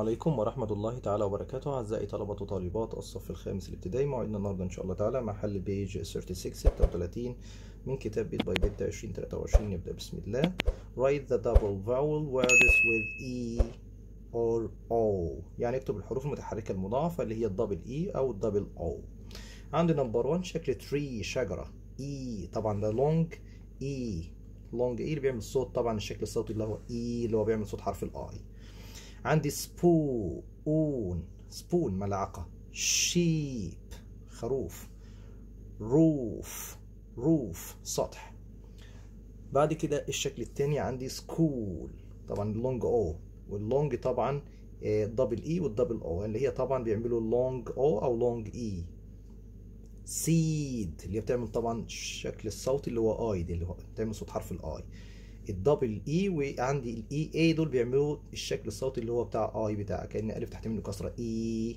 عليكم ورحمة الله تعالى وبركاته. أعزائي طلبة وطالبات الصف الخامس الابتدائي موعدنا النهاردة إن شاء الله تعالى. مع حل page 36 36 من كتاب Bit by Bit 2023 نبدأ بسم الله. Write the double vowel words with E or O. يعني اكتب الحروف المتحركة المضاعفة اللي هي ال double E أو ال double O. عندي number 1 شكل tree شجرة. E طبعا ده long. E long E اللي بيعمل صوت طبعا الشكل الصوتي اللي هو E اللي هو بيعمل صوت حرف الآي عندي spoon spoon ملعقة. sheep خروف. roof roof سطح. بعد كده الشكل التاني عندي school. طبعا ال long O وال long طبعا double E وال double O اللي هي طبعا بيعملوا long O أو long E سيد اللي هي بتعمل طبعا الشكل الصوتي اللي هو اي دي اللي هو بتعمل صوت حرف الاي ال double E وعندي الاي اي دول بيعملوا الشكل الصوتي اللي هو بتاع اي بتاع كان ألف تحت منه كسرة اي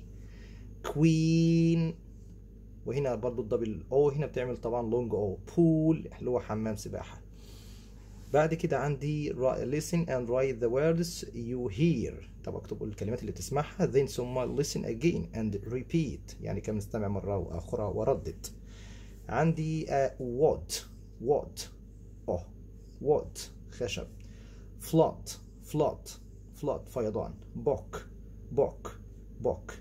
queen وهنا برضو ال double O هنا بتعمل طبعا long O pool اللي هو حمام سباحة. بعد كده عندي listen and write the words you hear. طب اكتب الكلمات اللي تسمعها then ثم listen again and repeat. يعني ثم نستمع مرة أخرى وردد. عندي uh, what what oh what. خشب. Flood flood flood فيضان. Book book book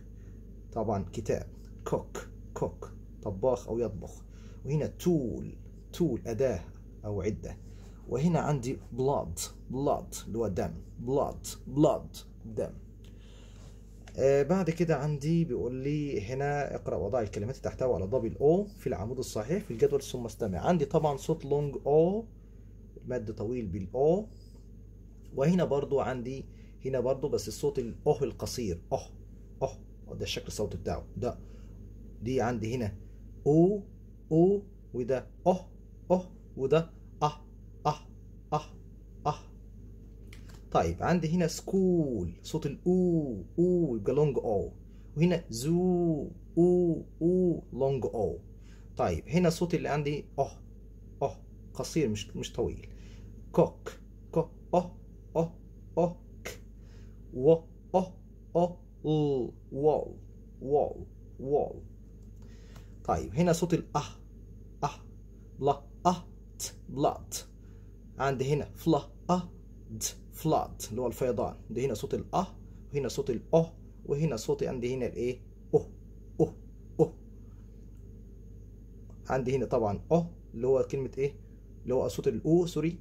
طبعا كتاب. Cook cook طباخ أو يطبخ. وهنا tool tool أداة أو عدة. وهنا عندي blood blood اللي هو دم. Blood blood دم. آه بعد كده عندي بيقول لي هنا اقرأ وضع الكلمات تحتوي على دبل أو في العمود الصحيح في الجدول ثم استمع. عندي طبعا صوت لونج أو مد طويل بالأو. وهنا برضو عندي هنا برضو بس الصوت الاو القصير. آه آه ده الشكل الصوتي بتاعه. ده. دي عندي هنا. أو أو وده. آه آه وده. أه أه أه أه. طيب عندي هنا سكول. صوت الاو أو يبقى لونج أو. وهنا زو أو أو لونج أو. طيب هنا الصوت اللي عندي. آه آه قصير مش مش طويل. كوك كو آه آه آه ك و آه آه ال وال وال وال طيب هنا صوت الاه آه بلا آه ت بلات عندي هنا فلا آه د فلات اللي هو الفيضان ده هنا صوت الاه وهنا صوت الاه وهنا صوتي عندي هنا الايه اوه اوه اوه عندي هنا طبعا آه اللي هو كلمة إيه اللي هو صوت الاو سوري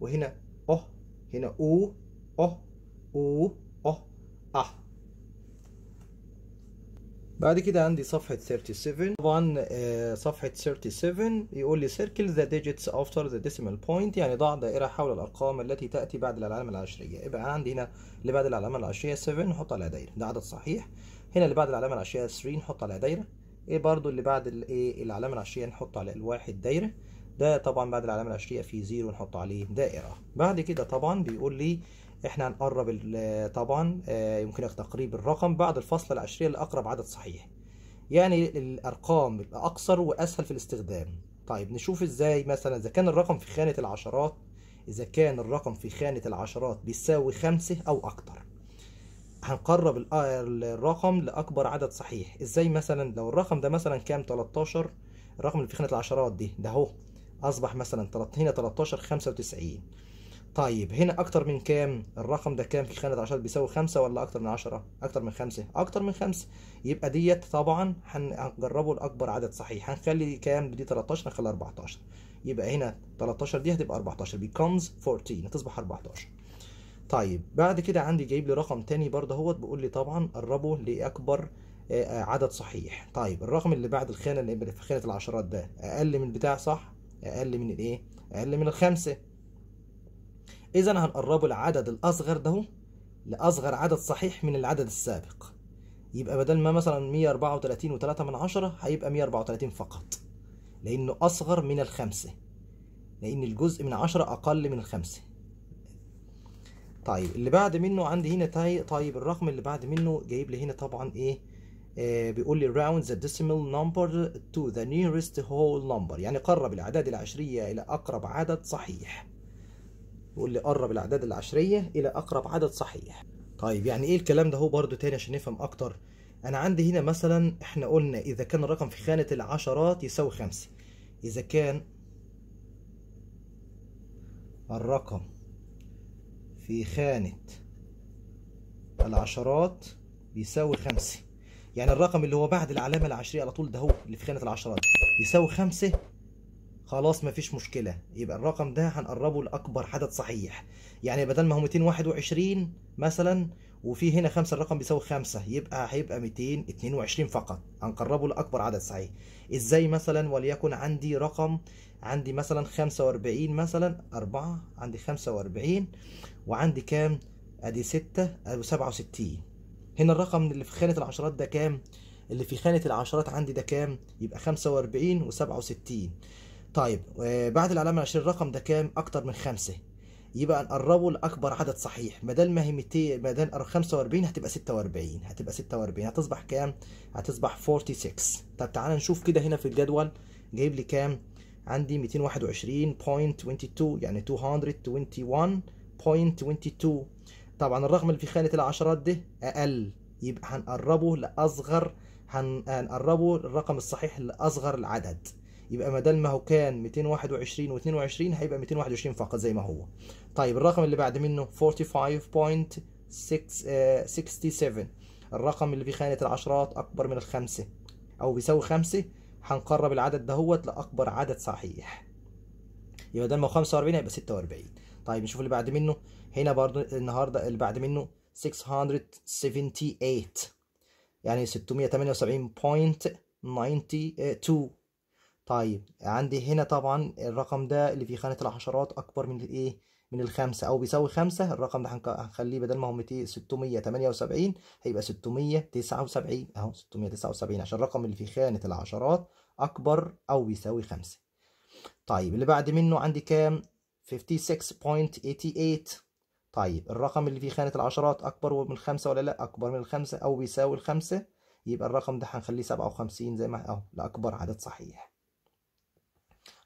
وهنا أه هنا أو أه أو أه أه. بعد كده عندي صفحة 37 طبعا آه صفحة 37 يقول لي circle the digits after the decimal point يعني ضع دائرة حول الأرقام التي تأتي بعد العلامة العشرية. يبقى عندي هنا اللي بعد العلامة العشرية 7 نحط عليها دايرة. ده عدد صحيح. هنا اللي بعد العلامة العشرية 3 نحط عليها دايرة. إيه برضو اللي بعد الايه العلامة العشرية نحط على الواحد دايرة. ده طبعا بعد العلامة العشرية في زيرو نحط عليه دائرة. بعد كده طبعا بيقول لي إحنا هنقرب طبعا يمكنك تقريب الرقم بعد الفصل العشرية لأقرب عدد صحيح. يعني الأرقام الأقصر وأسهل في الاستخدام. طيب نشوف إزاي مثلا إذا كان الرقم في خانة العشرات إذا كان الرقم في خانة العشرات بيساوي خمسة أو أكتر. هنقرب الرقم لأكبر عدد صحيح. إزاي مثلا؟ لو الرقم ده مثلا كام؟ 13 الرقم اللي في خانة العشرات دي ده أهو. أصبح مثلا هنا 13 95 طيب هنا أكتر من كام؟ الرقم ده كام في خانة عشرات بيساوي خمسة ولا أكتر من عشرة؟ أكتر من خمسة؟ أكتر من خمسة. يبقى ديت طبعا هنجربه لأكبر عدد صحيح. هنخلي كام؟ دي 13 نخلي 14 يبقى هنا 13 دي هتبقى 14 becomes 14 هتصبح 14 طيب بعد كده عندي جايب لي رقم تاني برضه أهوت. بيقول لي طبعا قربه لأكبر عدد صحيح. طيب الرقم اللي بعد الخانة اللي في خانة العشرات ده أقل من البتاع صح؟ أقل من الإيه؟ أقل من الخمسة. إذا هنقربه العدد الأصغر ده لأصغر عدد صحيح من العدد السابق. يبقى بدل ما مثلا 134 و3 من عشرة هيبقى 134 فقط. لأنه أصغر من الخمسة. لأن الجزء من عشرة أقل من الخمسة. طيب اللي بعد منه عندي هنا طيب الرقم اللي بعد منه جايب لي هنا طبعا آه بيقول لي round the decimal number to the nearest whole number. يعني قرب الأعداد العشرية إلى أقرب عدد صحيح. بيقول لي قرب الأعداد العشرية إلى أقرب عدد صحيح. طيب يعني إيه الكلام ده هو برضو تاني عشان نفهم أكتر؟ أنا عندي هنا مثلا إحنا قلنا إذا كان الرقم في خانة العشرات يساوي خمسة. إذا كان الرقم في خانة العشرات بيساوي خمسة. يعني الرقم اللي هو بعد العلامة العشرية على طول ده هو اللي في خانة العشرات. يساوي خمسة خلاص مفيش مشكلة. يبقى الرقم ده هنقربه لأكبر عدد صحيح. يعني بدل ما هو 221 مثلا وفي هنا خمسة الرقم بيساوي خمسة يبقى هيبقى 222 فقط. هنقربه لأكبر عدد صحيح. إزاي مثلا؟ وليكن عندي رقم عندي مثلا 45 مثلا أربعة عندي 45 وعندي كام؟ أدي 6 ادي 67 هنا الرقم اللي في خانة العشرات ده كام؟ اللي في خانة العشرات عندي ده كام؟ يبقى 45 و67 طيب آه، بعد العلامة العشرية الرقم ده كام؟ أكتر من خمسة. يبقى نقربه لأكبر عدد صحيح. بدل ما هي 200 بدل 45 هتبقى 46 هتبقى 46 هتصبح كام؟ هتصبح 46 طب تعالى نشوف كده هنا في الجدول. جايب لي كام؟ عندي 221.22 يعني 221.22 طبعا الرقم اللي في خانة العشرات ده أقل. يبقى هنقربه لأصغر هن- هنقربه الرقم الصحيح لأصغر العدد. يبقى بدل ما هو كان 221 و22 هيبقى 221 فقط زي ما هو. طيب الرقم اللي بعد منه 45.67 الرقم اللي في خانة العشرات أكبر من الخمسة. أو بيساوي خمسة هنقرب العدد دهوت لأكبر عدد صحيح. يبقى بدل ما هو 45 هيبقى 46 طيب نشوف اللي بعد منه. هنا برضو النهارده اللي بعد منه 678 يعني 678.92 طيب عندي هنا طبعا الرقم ده اللي في خانة العشرات أكبر من الإيه؟ من الخمسة. أو بيساوي خمسة الرقم ده هنخليه بدل ما هو 200 678 هيبقى 679 أهو 679 عشان الرقم اللي في خانة العشرات أكبر أو بيساوي خمسة. طيب اللي بعد منه عندي كام؟ 56.88 طيب الرقم اللي في خانة العشرات أكبر من الخمسة ولا لأ؟ أكبر من الخمسة أو بيساوي الخمسة؟ يبقى الرقم ده هنخليه 57 زي ما أهو لأكبر عدد صحيح.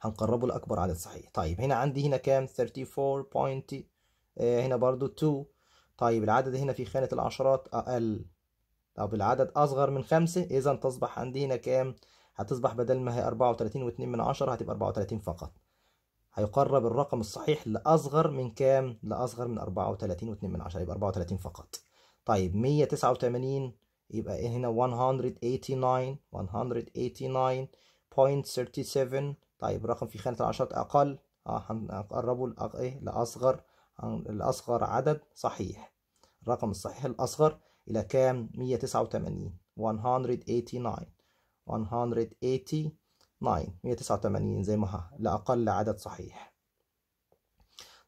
هنقربه لأكبر عدد صحيح. طيب هنا عندي هنا كام؟ 34 بوينت آه هنا برضو 2 طيب العدد هنا في خانة العشرات أقل. طب العدد أصغر من خمسة؟ إذا تصبح عندي هنا كام؟ هتصبح بدل ما هي 34 واتنين من عشرة هتبقى 34 فقط. هيقرب الرقم الصحيح لأصغر من كام؟ لأصغر من 34 واتنين من عشرة يبقى 34 فقط. طيب 189 يبقى هنا؟ 189 189.37 طيب الرقم في خانة العشرات أقل. آه هنقربه إيه؟ لأصغر لأصغر عدد صحيح. الرقم الصحيح الأصغر إلى كام؟ 189 189 189 189 زي ما ها لأقل عدد صحيح.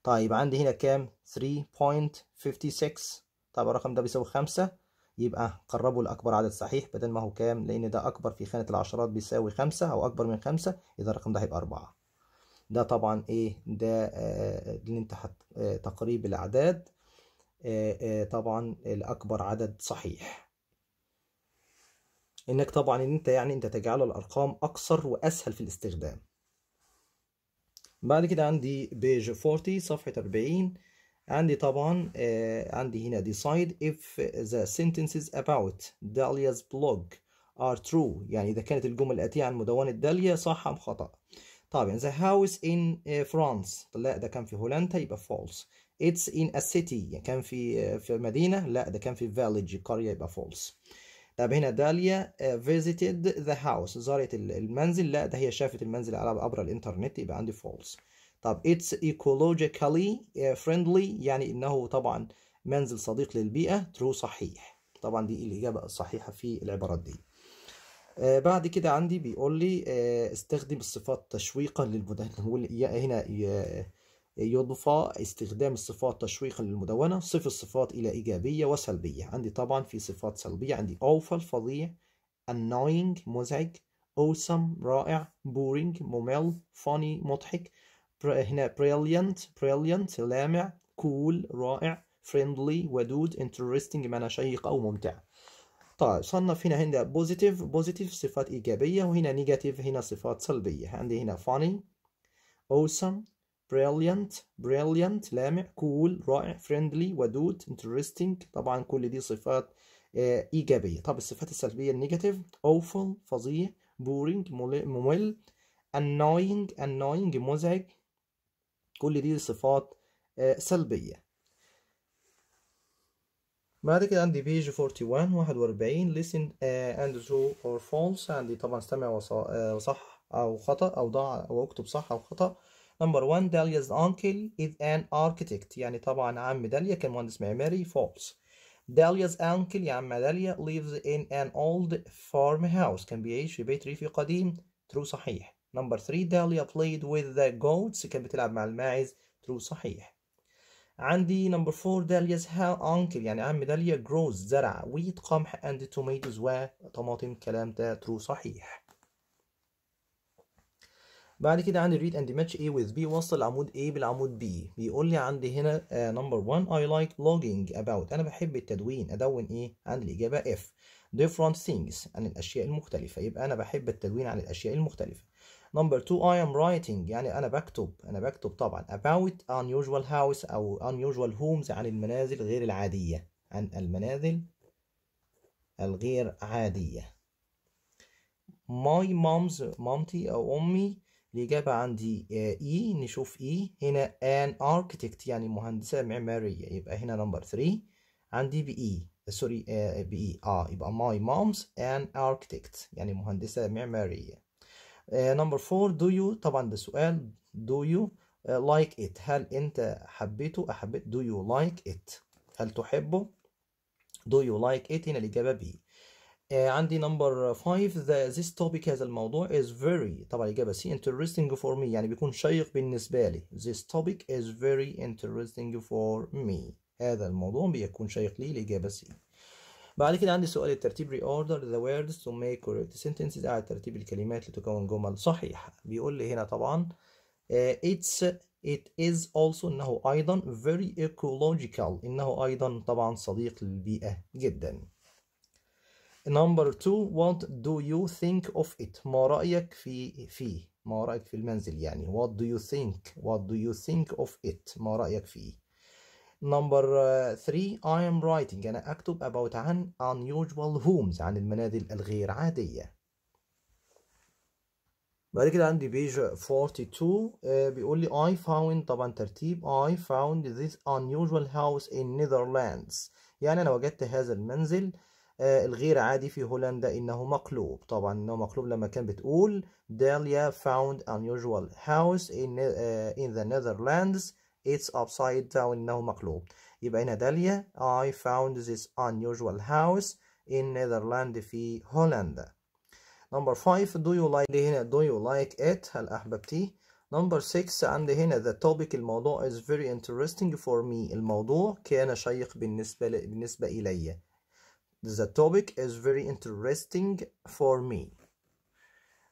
طيب عندي هنا كام؟ 3.56 طيب الرقم ده بيساوي خمسة. يبقى قربوا لأكبر عدد صحيح بدل ما هو كام؟ لأن ده أكبر في خانة العشرات بيساوي خمسة أو أكبر من خمسة إذا الرقم ده هيبقى أربعة. ده طبعا إيه؟ ده آه اللي أنت آه تقريب الأعداد آه طبعا الأكبر عدد صحيح. إنك طبعا إن أنت يعني أنت تجعل الأرقام أقصر وأسهل في الاستخدام. بعد كده عندي بيج 40 صفحة 40 عندي طبعا آه عندي هنا decide if the sentences about Dahlia's blog are true. يعني إذا كانت الجمل الآتية عن مدونة داليا صح أم خطأ. طبعا the house in uh, France. لا ده كان في هولندا يبقى false. It's in a city. يعني كان في في مدينة لا ده كان في village قرية يبقى false. طب هنا داليا visited the house. زارت المنزل. لا ده هي شافت المنزل على عبر الإنترنت يبقى عندي false. طب it's ecologically friendly يعني إنه طبعا منزل صديق للبيئة true صحيح. طبعا دي الإجابة الصحيحة في العبارات دي. آه بعد كده عندي بيقول لي آه استخدم الصفات تشويقا للمدونة هنا يضفى استخدام الصفات تشويقا للمدونة صف الصفات إلى إيجابية وسلبية. عندي طبعا في صفات سلبية عندي awful فظيع annoying مزعج awesome رائع boring ممل funny مضحك هنا brilliant brilliant لامع cool رائع friendly ودود interesting معنى شيق أو ممتع. طيب صنف هنا هنا positive positive صفات إيجابية وهنا negative هنا صفات سلبية. عندي هنا funny awesome brilliant brilliant لامع cool رائع friendly ودود interesting. طبعا كل دي صفات آه، إيجابية. طب الصفات السلبية ال negative awful فظيع boring مل- ممل annoying annoying مزعج. كل دي صفات آه، سلبية. بعد كده عندي page 41 41 listen uh, and true or false. عندي طبعا استمع وص- آه، وصح أو خطأ أو ضع أو أكتب صح أو خطأ. number 1 Dalia's uncle is an architect. يعني طبعا عم داليا كان مهندس معماري false Dalia's uncle يعني عم داليا lives in an old farmhouse. كان بيعيش في بيت ريفي قديم. true صحيح. number 3 Dalia played with the goats. كان بتلعب مع الماعز. true صحيح. عندي number 4 Dalia's uncle. يعني عم داليا grows زرع wheat قمح and tomatoes وطماطم كلام ده. true صحيح. بعد كده عندي read and match A with B وصل العمود A بالعمود B. بيقول لي عندي هنا number 1 I like blogging about. أنا بحب التدوين أدون إيه؟ عندي الإجابة F. different things عن الأشياء المختلفة. يبقى أنا بحب التدوين عن الأشياء المختلفة. number 2 I am writing. يعني أنا بكتب أنا بكتب طبعا about unusual house أو unusual homes عن المنازل غير العادية. عن المنازل الغير عادية. my mom's مامتي أو أمي الإجابة عندي إي نشوف إي هنا an architect يعني مهندسة معمارية. يبقى هنا number 3 عندي بإي سوري بإي آه يبقى my mom's an architect يعني مهندسة معمارية. number 4 do you طبعا ده سؤال. Do you uh, like it هل أنت حبيته؟ أحبت do you like it هل تحبه؟ Do you like it هنا الإجابة B آه، عندي number 5 this topic هذا الموضوع is very طبعا الإجابة C interesting for me. يعني بيكون شيق بالنسبة لي. This topic is very interesting for me. هذا الموضوع بيكون شيق لي الإجابة C. بعد كده عندي سؤال الترتيب reorder the words to make correct sentences. أعد ترتيب الكلمات لتكون جمل صحيحة. بيقول لي هنا طبعا آه، it's it is also إنه أيضا very ecological. إنه أيضا طبعا صديق للبيئة جدا. Number two, what do you think of it? ما رأيك في فيه؟ ما رأيك في المنزل يعني what do you think? What do you think of it? ما رأيك فيه؟ Number uh, three, I am writing أنا أكتب about عن unusual homes عن المنازل الغير عادية. بعد كده عندي بيج 42 آه، بيقول لي I found طبعا ترتيب I found this unusual house in Netherlands يعني أنا وجدت هذا المنزل آه، الغير عادي في هولندا إنه مقلوب. طبعا إنه مقلوب لما كان بتقول Dahlia found unusual house in, آه، in the Netherlands. It's upside down إنه مقلوب. يبقى هنا داليا I found this unusual house in Netherlands في هولندا. number 5 do you like هنا do you like it? هل أحببتيه؟ number 6 عندي هنا the topic. الموضوع is very interesting for me. الموضوع كان شيق بالنسبة ل... بالنسبة إلي. The topic is very interesting for me.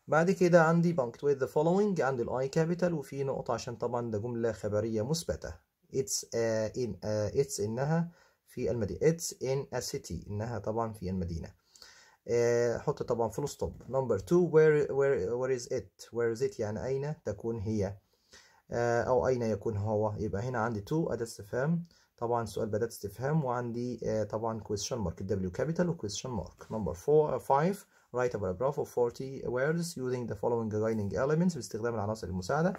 بعد كده عندي punctuate the following عندي ال I capital وفي نقطة عشان طبعا ده جملة خبرية مثبتة. It's in uh, it's إنها في المدينة. It's in a city إنها طبعا في المدينة. آه، حط طبعا full stop number 2 where where where is it where is it يعني أين تكون هي؟ آه، أو أين يكون هو؟ يبقى هنا عندي 2 أداة استفهام. طبعا سؤال بأداة استفهام وعندي آه، طبعا question mark W capital و question mark. Number 4 5 write a paragraph of 40 words using the following guiding elements باستخدام العناصر المساعدة.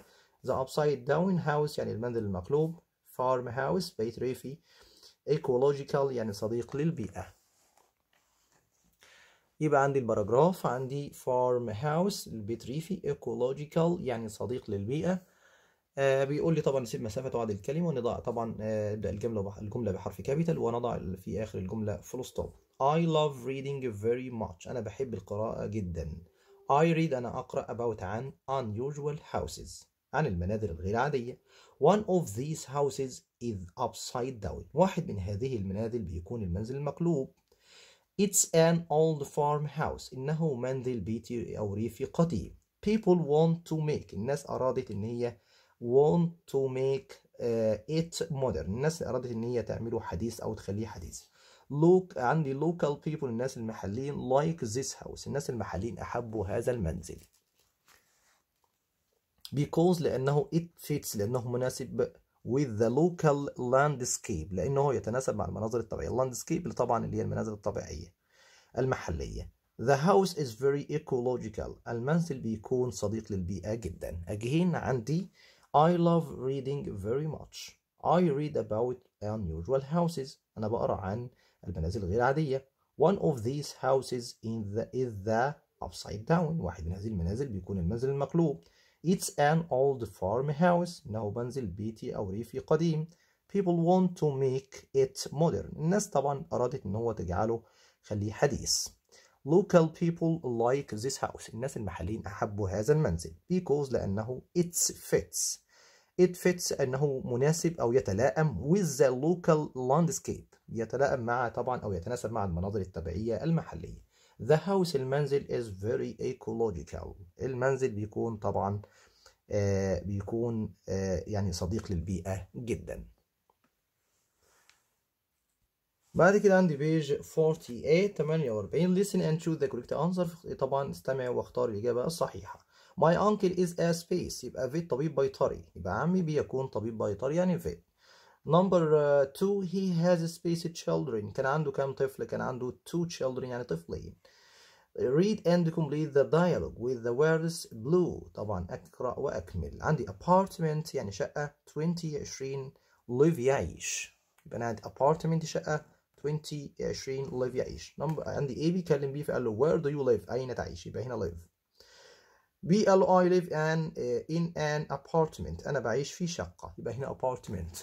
The upside down house يعني المنزل المقلوب. Farm house بيت ريفي. Ecological يعني صديق للبيئة. يبقى عندي ال paragraph عندي farm house البيت ريفي. ecological يعني صديق للبيئة. آه بيقول لي طبعا نسيب مسافة بعد الكلمة ونضع طبعا آه الجملة الجملة بحرف capital ونضع في آخر الجملة full stop I love reading very much. أنا بحب القراءة جدا. I read أنا أقرأ about عن unusual houses عن المنازل الغير عادية. One of these houses is upside down. واحد من هذه المنازل بيكون المنزل المقلوب. It's an old farmhouse. إنه منزل بيتي أو ريفي قديم. People want to make. الناس أرادت إن هي want to make uh, it modern. الناس أرادت إن هي تعمله حديث أو تخليه حديث. Look عندي local people الناس المحليين like this house. الناس المحليين أحبوا هذا المنزل. Because لأنه it fits لأنه مناسب with the local landscape لأنه يتناسب مع المناظر الطبيعية. Landscape اللي طبعا اللي هي المناظر الطبيعية المحلية. The house is very ecological. المنزل بيكون صديق للبيئة جدا. Again عندي I love reading very much I read about unusual houses أنا بقرأ عن المنازل غير عادية One of these houses in the, is the upside down واحد من هذه المنازل بيكون المنزل المقلوب It's an old farmhouse إنه منزل بيتي أو ريفي قديم People want to make it modern الناس طبعا أرادت إن هو تجعله خليه حديث Local people like this house. الناس المحليين أحبوا هذا المنزل. Because لأنه it fits. It fits أنه مناسب أو يتلائم with the local landscape. يتلائم مع طبعا أو يتناسب مع المناظر الطبيعية المحلية. The house المنزل is very ecological. المنزل بيكون طبعا آه بيكون آه يعني صديق للبيئة جدا. بعد كده عندي page 48 48 listen and choose the correct answer. طبعا استمع واختار الإجابة الصحيحة. My uncle is a space. يبقى vet طبيب بيطري. يبقى عمي بيكون طبيب بيطري يعني vet Number uh, two he has space children. كان عنده كام طفل؟ كان عنده two children يعني طفلين. Read and complete the dialogue with the words blue. طبعا أقرأ وأكمل. عندي apartment يعني شقة. 20 20 live يعيش. يبقى أنا عندي apartment شقة. 20 20 live يعيش. Number عندي A بيكلم B فقال له where do you live? أين تعيش? يبقى هنا live. B قال له I live an, uh, in an apartment. أنا بعيش في شقة. يبقى هنا apartment.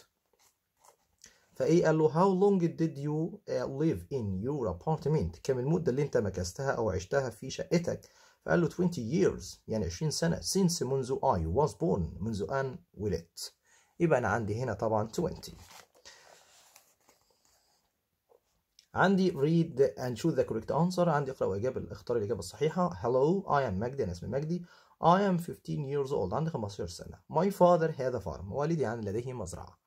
فايه قال له how long did you live in your apartment? كم المدة اللي انت مكثتها أو عشتها في شقتك؟ فقال له 20 years. يعني 20 سنة. Since منذ I was born. منذ أن ولدت. يبقى أنا عندي هنا طبعا 20 عندي read and choose the correct answer. عندي اقرأ واجاب اختار الإجابة الصحيحة. Hello I am مجدي أنا اسمي مجدي. I am 15 years old عندي 15 سنة. My father had a farm. والدي يعني لديه مزرعة.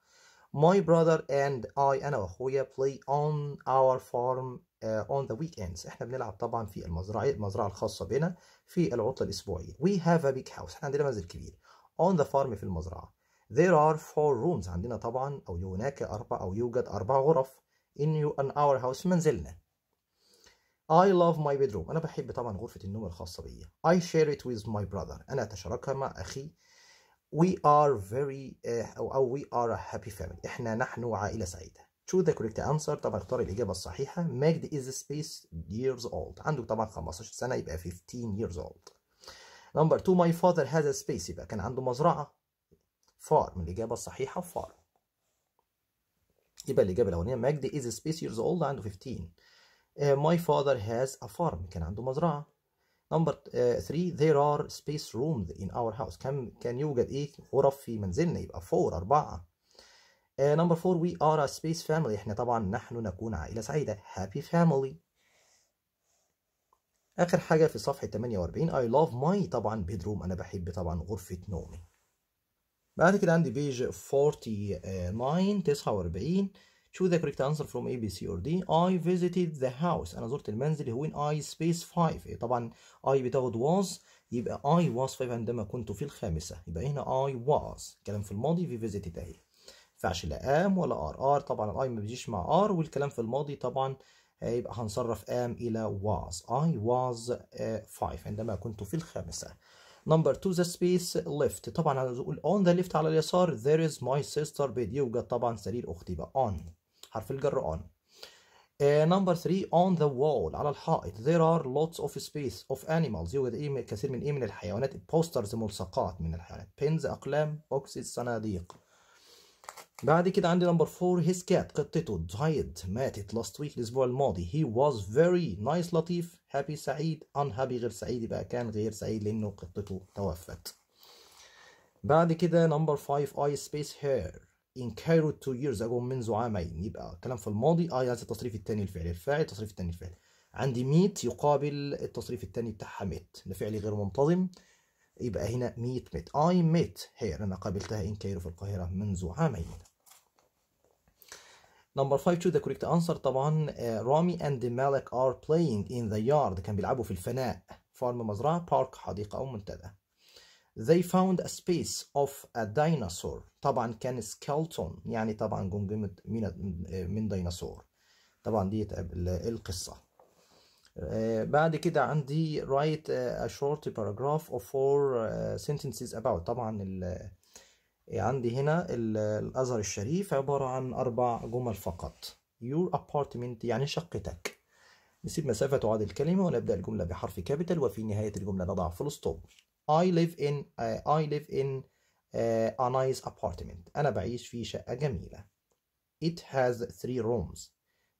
My brother and I أنا وأخويا play on our farm uh, on the weekends. إحنا بنلعب طبعا في المزرعة المزرعة الخاصة بنا في العطلة الأسبوعية. We have a big house. إحنا عندنا منزل كبير. On the farm في المزرعة. There are four rooms. عندنا طبعا أو هناك أربع أو يوجد أربع غرف. In, our house في منزلنا I love my bedroom أنا بحب طبعا غرفة النوم الخاصة بي I share it with my brother أنا أتشاركها مع أخي We are very uh, أو, أو we are a happy family إحنا نحن عائلة سعيدة choose the correct answer طبعا اختار الإجابة الصحيحة مجد is space years old عنده طبعا 15 سنة يبقى 15 years old number two my father has a space يبقى كان عنده مزرعة farm الإجابة الصحيحة farm يبقى الإجابة الأولانية مجد is space years old عنده 15 uh, my father has a farm كان عنده مزرعة. number 3 there are space rooms in our house. كم كان يوجد إيه؟ غرف في منزلنا يبقى 4 4 number 4 we are a space family. إحنا طبعا نحن نكون عائلة سعيدة. Happy family. آخر حاجة في صفحة 48 I love my طبعا bedroom. أنا بحب طبعا غرفة نومي. بعد كده عندي page 49 49 Choose the correct answer from A, B, C or D. I visited the house. أنا زرت المنزل when I space 5. طبعا I بتاخد was يبقى I was 5 عندما كنت في الخامسة. يبقى هنا I was. كلام في الماضي في visited أهي. ينفعش لا am ولا are. are طبعا I ما بيجيش مع are والكلام في الماضي طبعا يبقى هنصرف am إلى was. I was 5 عندما كنت في الخامسة. number 2 the space left طبعا أنا هنقول on the left على اليسار. there is my sister bed يوجد طبعا سرير أختي بقى. on حرف الجر on number 3 on the wall على الحائط. there are lots of space of animals يوجد إيه كثير من إيه من الحيوانات. posters ملصقات من الحيوانات. pens أقلام boxes صناديق. بعد كده عندي number 4 his cat قطته died ماتت last week الأسبوع الماضي. He was very nice لطيف happy سعيد unhappy غير سعيد يبقى كان غير سعيد لأنه قطته توفت. بعد كده number 5 I space her in Cairo two years ago منذ عامين. يبقى كلام في الماضي. I عايز التصريف الثاني الفعل الفاعل التصريف الثاني الفعل عندي meet يقابل التصريف الثاني بتاعها met لفعل غير منتظم. يبقى هنا meet met I met her أنا قابلتها in Cairo في القاهرة منذ عامين. number 5 to the correct answer طبعا آه، رامي and مالك are playing in the yard كان بيلعبوا في الفناء farm مزرعة park حديقة أو منتدى. They found a space of a dinosaur. طبعا كان skeleton يعني طبعا جمجمه من من ديناصور طبعا دي القصة. آه، بعد كده عندي write a short paragraph of four آه، sentences about. طبعا عندي هنا ال- الأزهر الشريف عبارة عن أربع جمل فقط. Your apartment يعني شقتك. نسيب مسافة تعادل الكلمة ونبدأ الجملة بحرف capital وفي نهاية الجملة نضع full stop I live in uh, I live in uh, a nice apartment. أنا بعيش في شقة جميلة. It has three rooms.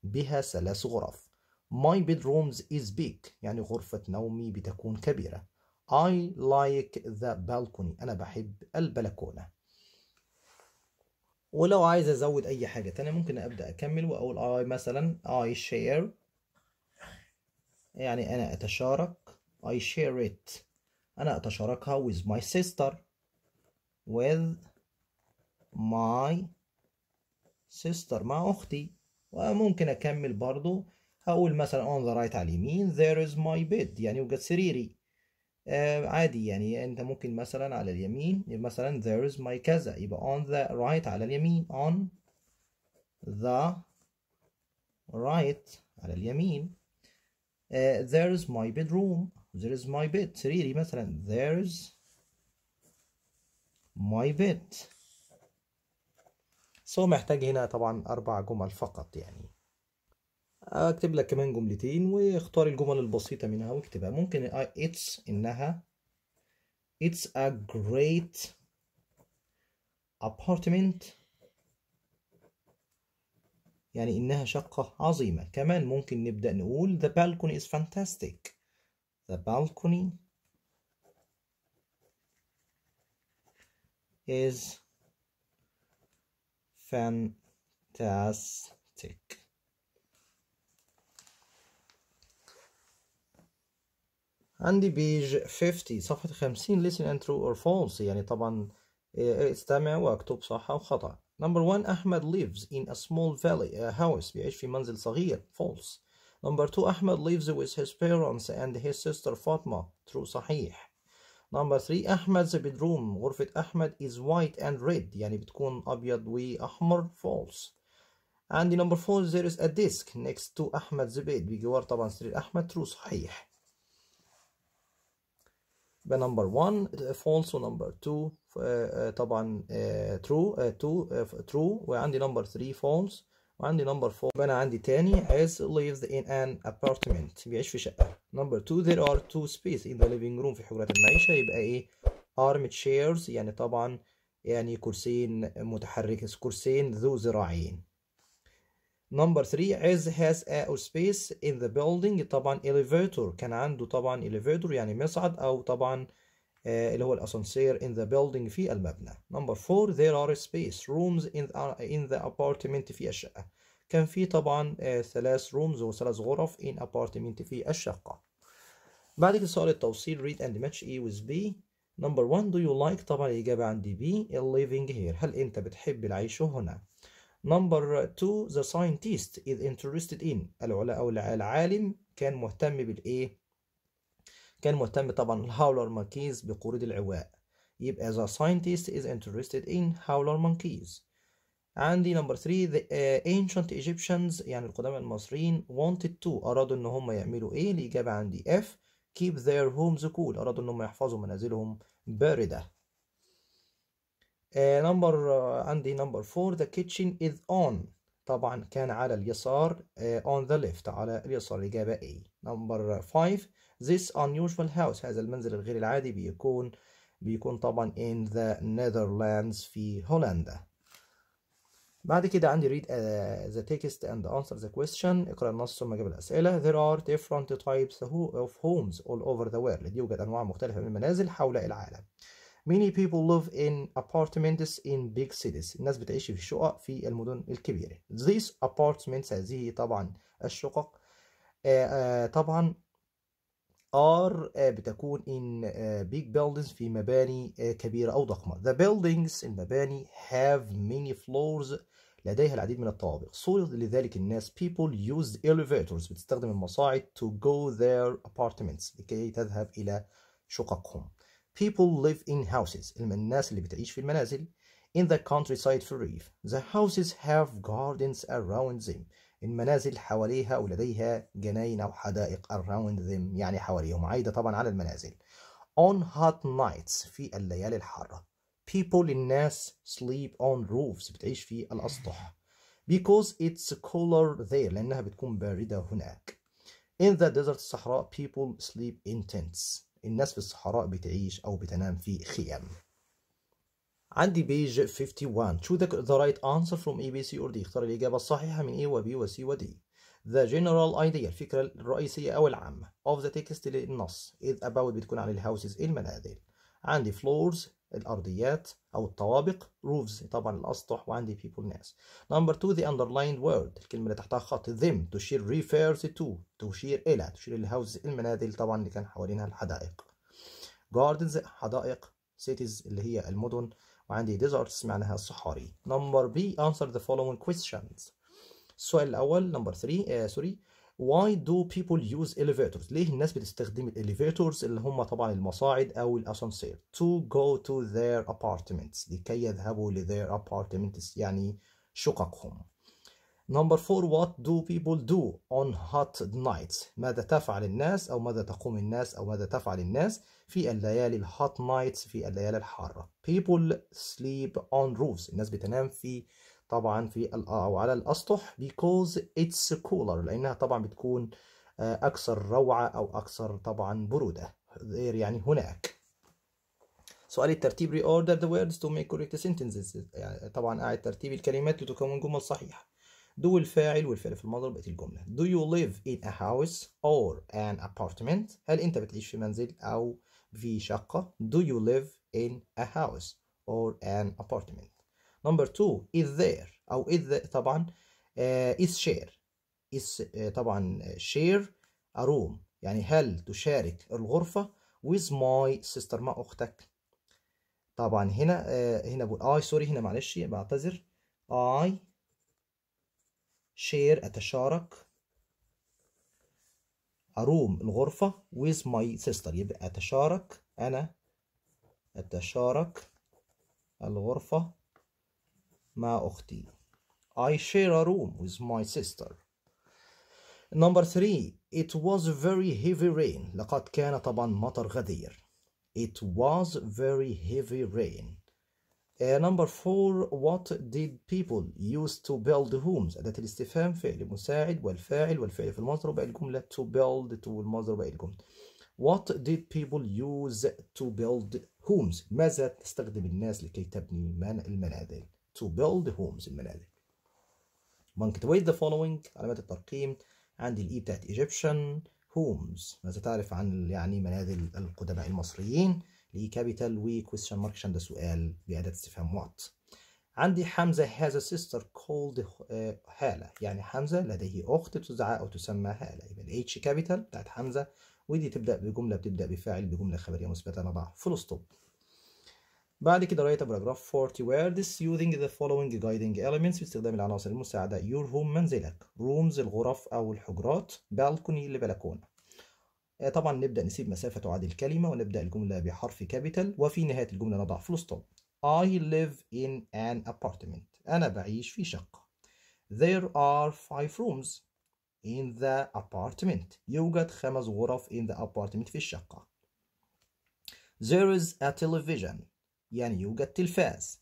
بها ثلاث غرف. My bedrooms is big. يعني غرفة نومي بتكون كبيرة. I like the balcony. أنا بحب البلكونة. ولو عايز أزود أي حاجة تانية ممكن أبدأ أكمل وأقول I مثلا I share. يعني أنا أتشارك. I share it. أنا أتشاركها with my sister. With my sister. مع أختي. وممكن أكمل برضو. هقول مثلا on the right على اليمين. There is my bed. يعني يوجد سريري. آه عادي يعني أنت ممكن مثلا على اليمين مثلا there is my كذا يبقى on the right على اليمين on the right على اليمين. آه there is my bedroom there is my bed. سريري مثلا there is my bed. So محتاج هنا طبعا أربع جمل فقط يعني. أكتب لك كمان جملتين واختار الجمل البسيطة منها واكتبها. ممكن it's إنها it's a great apartment. يعني إنها شقة عظيمة. كمان ممكن نبدأ نقول the balcony is fantastic. The balcony is fantastic. عندي بيج 50 صفحة 50 listen and true or false يعني طبعا إيه، استمع واكتب صح أو خطأ number one أحمد lives in a small valley a house بيعيش في منزل صغير false number two أحمد lives with his parents and his sister فاطمة true صحيح number three أحمد's bedroom غرفة أحمد is white and red يعني بتكون أبيض وأحمر false عندي number four there is a desk next to أحمد's bed بجوار طبعا سرير أحمد true صحيح يبقى number 1 false و number 2 طبعا true 2 true وعندي number 3 false وعندي number 4 يبقى أنا عندي تاني as lives in an apartment بيعيش في شقة. number 2 there are two space in the living room في حجرة المعيشة يبقى إيه؟ arm chairs يعني طبعا يعني كرسيين متحرك كرسيين ذو ذراعين. number 3 as has a space in the building. طبعا elevator. كان عنده طبعا elevator يعني مصعد أو طبعا آه، اللي هو الأسانسير in the building في المبنى. number 4 there are space rooms in the, in the apartment في الشقة. كان في طبعا آه، ثلاث rooms وثلاث غرف in apartment في الشقة. بعد كده سؤال التوصيل read and match A with B. number 1 do you like طبعا الإجابة عندي B living here. هل أنت بتحب العيش هنا؟ number 2 the scientist is interested in. أو الع- العالم كان مهتم بالإيه؟ كان مهتم طبعا ال howler monkeys بقرود العواء. يبقى the scientist is interested in howler monkeys. عندي number 3 the uh, ancient Egyptians يعني القدماء المصريين wanted to أرادوا إن هم يعملوا إيه؟ الإجابة عندي F keep their homes cool. أرادوا إن هم يحفظوا منازلهم باردة. number عندي number 4 the kitchen is on. طبعا كان على اليسار آه، on the left على اليسار. الإجابة A. number 5 this unusual house. هذا المنزل الغير العادي بيكون بيكون طبعا in the Netherlands في هولندا. بعد كده عندي read uh, the text and answer the question. اقرأ النص ثم جاب الأسئلة. There are different types of homes all over the world. يوجد أنواع مختلفة من المنازل حول العالم. Many people live in apartments in big cities. الناس بتعيش في شقق في المدن الكبيرة. These apartments هذه طبعا الشقق آه، آه، طبعا are آه، بتكون in big buildings في مباني كبيرة أو ضخمة. The buildings المباني have many floors لديها العديد من الطوابق. So لذلك الناس people use elevators بتستخدم المصاعد to go their apartments لكي تذهب إلى شققهم. people live in houses الناس اللي بتعيش في المنازل in the countryside في الريف the houses have gardens around them المنازل حواليها ولديها جناين أو حدائق around them يعني حواليهم عايدة طبعا على المنازل on hot nights في الليالي الحارة people الناس sleep on roofs بتعيش في الأسطح because it's cooler there لأنها بتكون باردة هناك in the desert الصحراء people sleep in tents الناس في الصحراء بتعيش أو بتنام في خيام. عندي بيج 51 choose the right answer from A, B, C or D اختار الإجابة الصحيحة من A و B و C و D. the general idea الفكرة الرئيسية أو العامة. Of the text للنص. is about بتكون عن الهاوسز المنازل. عندي floors الأرضيات أو الطوابق roofs طبعا الأسطح وعندي people ناس. Number two the underlined word الكلمة اللي تحتها خط them تشير refers to تشير إلى تشير الهاوس المنازل طبعا اللي كان حوالينها الحدائق. Gardens حدائق. Cities اللي هي المدن. وعندي deserts معناها الصحاري. Number B answer the following questions. السؤال الأول number 3 sorry uh, why do people use elevators ليه الناس بتستخدم ال elevators اللي هم طبعا المصاعد أو الأسانسير to go to their apartments لكي يذهبوا ل their apartments يعني شققهم Number four, what do people do on hot nights? ماذا تفعل الناس أو ماذا تقوم الناس أو ماذا تفعل الناس في الليالي الهوت nights في الليالي الحارة. People sleep on roofs. الناس بتنام في طبعا في أو على الأسطح because it's cooler لأنها طبعا بتكون أكثر روعة أو أكثر طبعا برودة. There يعني هناك. سؤال الترتيب reorder the words to make correct sentences يعني طبعا أعد ترتيب الكلمات لتكون جمل صحيحة. do الفاعل والفعل في الماضي بقية الجملة do you live in a house or an apartment هل أنت بتعيش في منزل أو في شقة do you live in a house or an apartment number two is there أو is طبعا uh, is share is uh, طبعا share a room. يعني هل تشارك الغرفة with my sister مع أختك؟ طبعا هنا هنا بقول آي سوري هنا معلش بعتذر. I share أتشارك أروم الغرفة with my sister. يبقى أتشارك أنا أتشارك الغرفة مع أختي I share a room with my sister Number three It was very heavy rain لقد كان طبعا مطر غزير It was very heavy rain Uh, number four, what did people use to build homes؟ أداة الاستفهام فعل مساعد والفاعل والفعل في المصدر وباقي الجملة to build to المصدر وباقي الجملة. What did people use to build homes؟ ماذا تستخدم الناس لكي تبني المنازل؟ To build homes المنازل. punctuate the following علامات الترقيم عندي ال E بتاعت Egyptian homes. ماذا تعرف عن يعني منازل القدماء المصريين؟ ليه capital و question mark عشان ده سؤال بأداة استفهام what عندي حمزة has a sister called هالة يعني حمزة لديه أخت تدعى أو تسمى هالة يبقى ال capital بتاعت حمزة ودي تبدأ بجملة بتبدأ بفاعل بجملة خبرية مثبتة نضع full stop بعد كده write paragraph 40 words using the following guiding elements باستخدام العناصر المساعدة. Your home منزلك. Rooms الغرف أو الحجرات. Balcony البلكونة طبعا نبدأ نسيب مسافة تعادل كلمة ونبدأ الجملة بحرف capital وفي نهاية الجملة نضع full stop I live in an apartment. أنا بعيش في شقة. There are five rooms in the apartment. يوجد خمس غرف in the apartment في الشقة. There is a television. يعني يوجد تلفاز.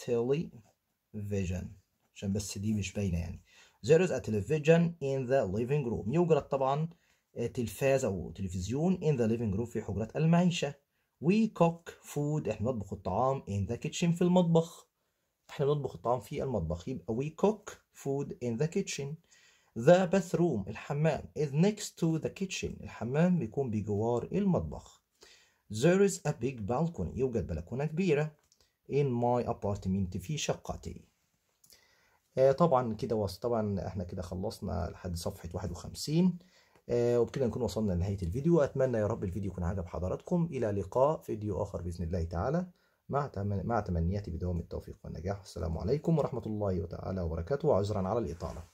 Television. عشان بس دي مش باينة يعني. There is a television in the living room. يوجد طبعا تلفاز أو تلفزيون in the living room في حجرة المعيشة. We cook food. إحنا نطبخ الطعام in the kitchen في المطبخ. إحنا نطبخ الطعام في المطبخ. يبقى we cook food in the kitchen. The bathroom. الحمام. Is next to the kitchen. الحمام بيكون بجوار المطبخ. There is a big balcony. يوجد بلكونة كبيرة in my apartment في شقتي. طبعا كده طبعا إحنا كده خلصنا لحد صفحة 51 وبكده نكون وصلنا لنهاية الفيديو. أتمنى يا رب الفيديو يكون عجب حضراتكم. إلى لقاء فيديو آخر بإذن الله تعالى. مع مع تمنياتي بدوام التوفيق والنجاح. السلام عليكم ورحمة الله تعالى وبركاته. وعذرا على الإطالة.